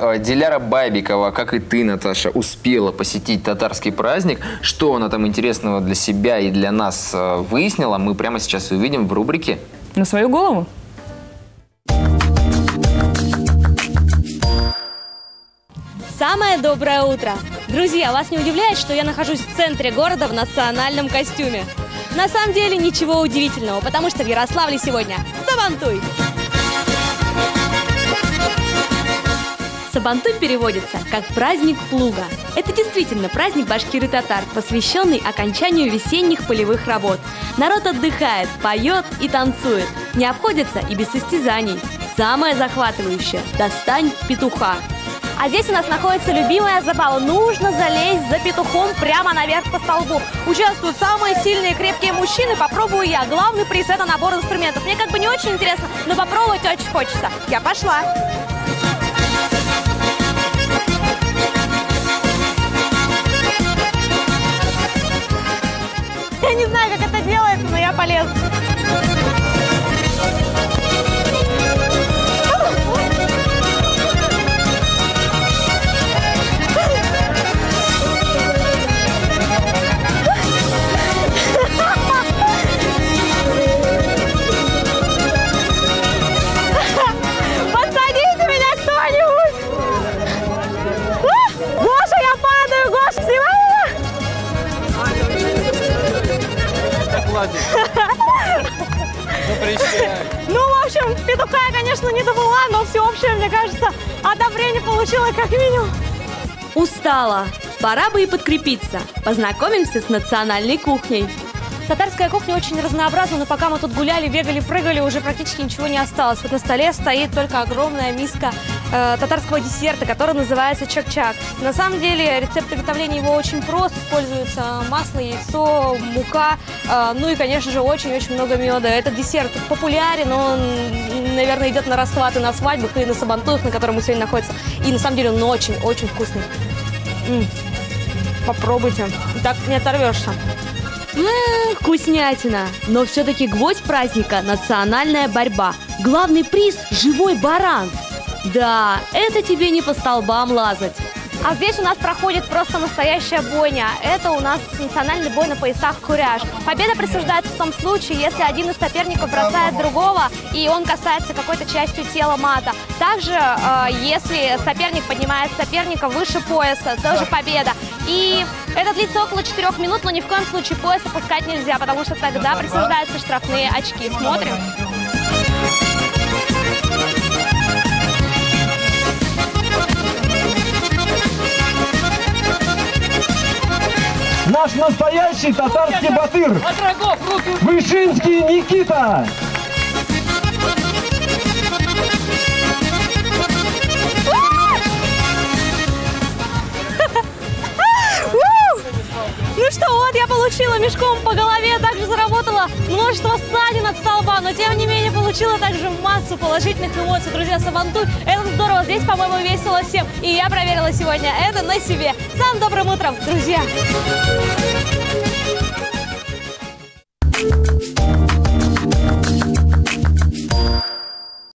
Э, Диляра Байбикова, как и ты, Наташа, успела посетить татарский праздник. Что она там интересного для себя и для нас э, выяснила, мы прямо сейчас увидим в рубрике На свою голову? Самое доброе утро! Друзья, вас не удивляет, что я нахожусь в центре города в национальном костюме? На самом деле ничего удивительного, потому что в Ярославле сегодня Сабантуй! Сабантуй переводится как «праздник плуга». Это действительно праздник башкир и татар, посвященный окончанию весенних полевых работ. Народ отдыхает, поет и танцует. Не обходится и без состязаний. Самое захватывающее – «Достань петуха». А здесь у нас находится любимая забава. Нужно залезть за петухом прямо наверх по столбу. Участвуют самые сильные крепкие мужчины. Попробую я. Главный приз – это набор инструментов. Мне как бы не очень интересно, но попробовать очень хочется. Я пошла. Не знаю, как это делается, но я полезу. Снимай меня! Ну, в общем, петуха я, конечно, не добыла, но всеобщее, мне кажется, одобрение получила как минимум. Устала. Пора бы и подкрепиться. Познакомимся с национальной кухней. Татарская кухня очень разнообразна, но пока мы тут гуляли, бегали, прыгали, уже практически ничего не осталось. Вот на столе стоит только огромная миска э, татарского десерта, который называется чак-чак. На самом деле рецепт приготовления его очень прост. Используется масло, яйцо, мука, э, ну и, конечно же, очень-очень много меда. Этот десерт популярен, он, наверное, идет на расхват и на свадьбах, и на сабантуях, на котором мы сегодня находимся. И на самом деле он очень-очень вкусный. М, Попробуйте. Так не оторвешься. Ммм, вкуснятина! Но все-таки гвоздь праздника – национальная борьба. Главный приз – живой баран. Да, это тебе не по столбам лазать. А здесь у нас проходит просто настоящая бойня. Это у нас национальный бой на поясах куряж. Победа присуждается в том случае, если один из соперников бросает другого, и он касается какой-то частью тела мата. Также, э, если соперник поднимает соперника выше пояса, тоже победа. И это длится около 4 минут, но ни в коем случае пояс опускать нельзя, потому что тогда присуждаются штрафные очки. Смотрим. Наш настоящий татарский батыр. Вышинский Никита. Ну что, вот я получила мешком по голове, также заработала множество ссадин от столба, но тем не менее получила также массу положительных эмоций. Друзья, Сабантуй, здорово, здесь, по-моему, весело всем. И я проверила сегодня это на себе. Самым добрым утром, друзья!